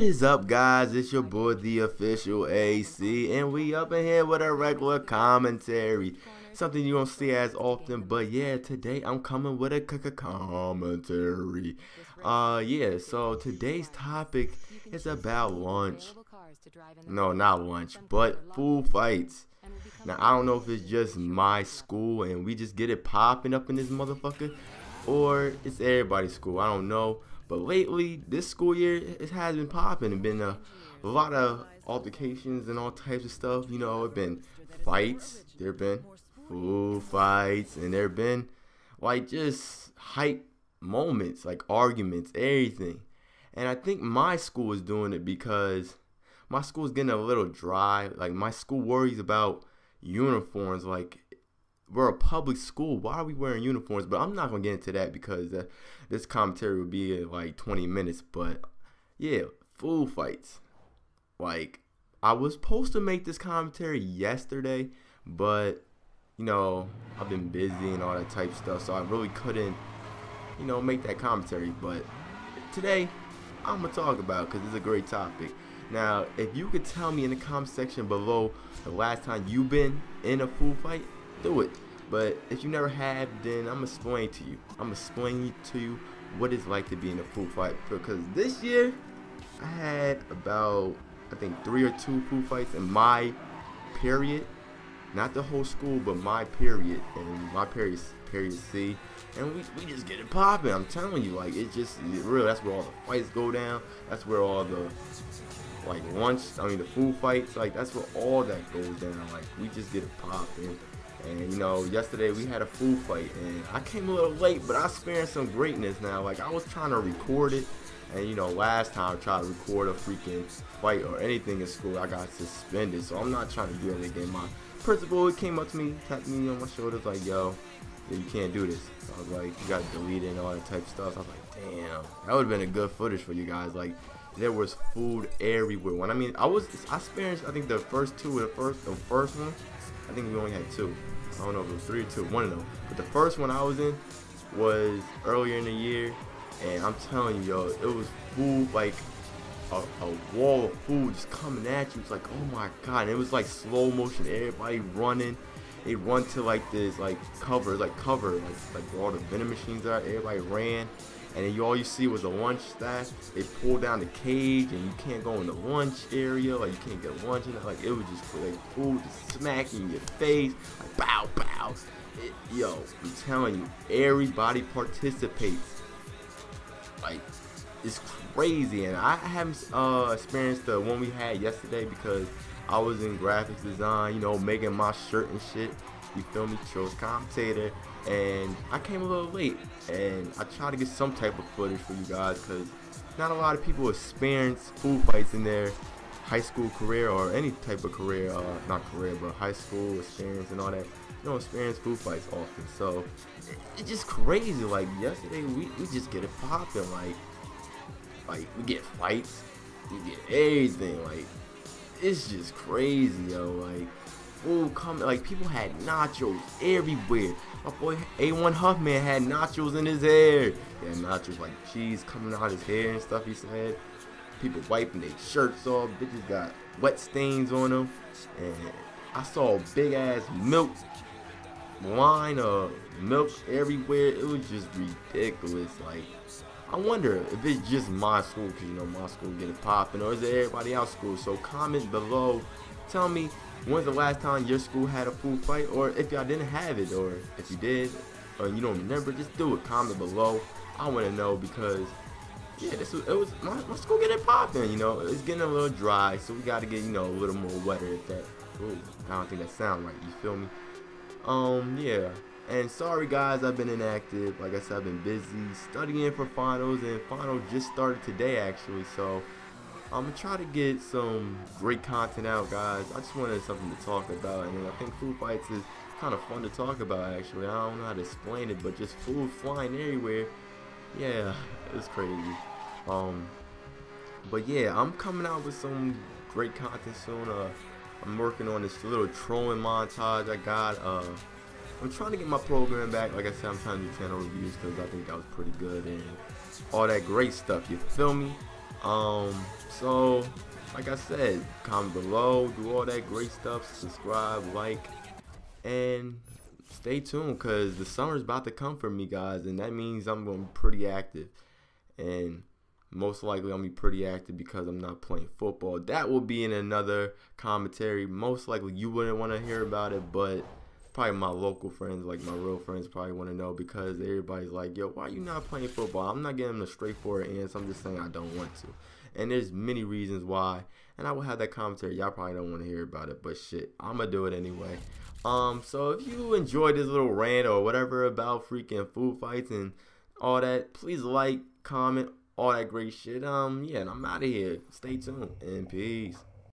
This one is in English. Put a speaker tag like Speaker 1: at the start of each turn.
Speaker 1: What is up, guys? It's your boy, the official AC, and we up in here with a regular commentary. Something you don't see as often, but yeah, today I'm coming with a commentary. Uh, yeah, so today's topic is about lunch. No, not lunch, but food fights. Now, I don't know if it's just my school and we just get it popping up in this motherfucker, or it's everybody's school. I don't know. But lately, this school year, it has been popping. It's been a, a lot of altercations and all types of stuff. You know, it been fights. There have been food fights, and there have been like just hype moments, like arguments, everything. And I think my school is doing it because my school is getting a little dry. Like my school worries about uniforms. Like we're a public school. Why are we wearing uniforms? But I'm not gonna get into that because uh, this commentary will be like 20 minutes. But yeah, food fights. Like I was supposed to make this commentary yesterday, but you know I've been busy and all that type stuff, so I really couldn't, you know, make that commentary. But today I'm gonna talk about because it's a great topic. Now, if you could tell me in the comment section below the last time you've been in a food fight, do it. But if you never have, then I'm gonna explain to you. I'm gonna explain to you what it's like to be in a food fight. Because this year, I had about I think three or two food fights in my period, not the whole school, but my period and my period period C. And we, we just get it popping. I'm telling you, like it just real. That's where all the fights go down. That's where all the like lunch. I mean the food fights. Like that's where all that goes down. Like we just get it popping. And you know, yesterday we had a food fight, and I came a little late, but I experienced some greatness now. Like I was trying to record it, and you know, last time I tried to record a freaking fight or anything in school, I got suspended. So I'm not trying to do that again. My principal came up to me, tapped me on my shoulders, like, "Yo, you can't do this." So I was like, "You got to delete it and all that type of stuff." I was like, "Damn, that would have been a good footage for you guys." Like, there was food everywhere. When I mean, I was, I experienced, I think the first two, the first, the first one, I think we only had two. I don't know if it was three or two, one of them. But the first one I was in was earlier in the year, and I'm telling you, yo, it was food like a, a wall of food just coming at you. It's like, oh my god, and it was like slow motion, everybody running. They run to like this like cover, like cover, like like where all the vending machines are. Everybody ran, and then you all you see was a lunch stash. They pulled down the cage, and you can't go in the lunch area, like you can't get lunch in it. Like it was just like food just smacking your face, like bow bow. It, yo, I'm telling you, everybody participates. Like it's crazy, and I haven't uh, experienced the one we had yesterday because I was in graphics design, you know, making my shirt and shit. You feel me? Chose commentator, and I came a little late, and I tried to get some type of footage for you guys because not a lot of people experience food fights in their high school career or any type of career, uh, not career, but high school experience and all that. You don't experience food fights often, so it's just crazy. Like yesterday, we, we just get it popping. Like like we get fights, we get everything. Like it's just crazy, yo. Like food coming, like people had nachos everywhere. My boy A1 Huffman had nachos in his hair. Yeah, nachos like cheese coming out his hair and stuff. He said people wiping their shirts off. Bitches got wet stains on them, and I saw big ass milk line of milk everywhere. It was just ridiculous. Like I wonder if it's just my school, because you know my school getting popping, or is it everybody else's school? So comment below. Tell me when's the last time your school had a food fight, or if y'all didn't have it, or if you did, or you don't remember, just do it. Comment below. I want to know because yeah, this was, it was my, my school getting popping. You know, it's getting a little dry, so we got to get you know a little more wetter. If that, ooh, I don't think that sound right. You feel me? Um, yeah. And sorry guys, I've been inactive. Like I said, I've been busy studying for finals, and final just started today actually. So I'm gonna try to get some great content out, guys. I just wanted something to talk about, and I think food fights is kind of fun to talk about. Actually, I don't know how to explain it, but just food flying everywhere. Yeah, it's crazy. Um, but yeah, I'm coming out with some great content soon. Uh, I'm working on this little trolling montage I got. Uh, I'm trying to get my program back. Like I said, I'm trying to do channel reviews because I think that was pretty good and all that great stuff. You feel me? Um, so like I said, comment below, do all that great stuff, subscribe, like, and stay tuned because the summer's about to come for me, guys, and that means I'm going to be pretty active. And most likely, I'm going to be pretty active because I'm not playing football. That will be in another commentary. Most likely, you wouldn't want to hear about it, but probably my local friends, like my real friends, probably want to know because everybody's like, yo, why you not playing football? I'm not getting them the straightforward answer. I'm just saying I don't want to. And there's many reasons why. And I will have that commentary. Y'all probably don't want to hear about it, but shit, I'm gonna do it anyway. Um, so if you enjoyed this little rant or whatever about freaking food fights and all that, please like, comment, all that great shit. Um, yeah, and I'm out of here. Stay tuned and peace.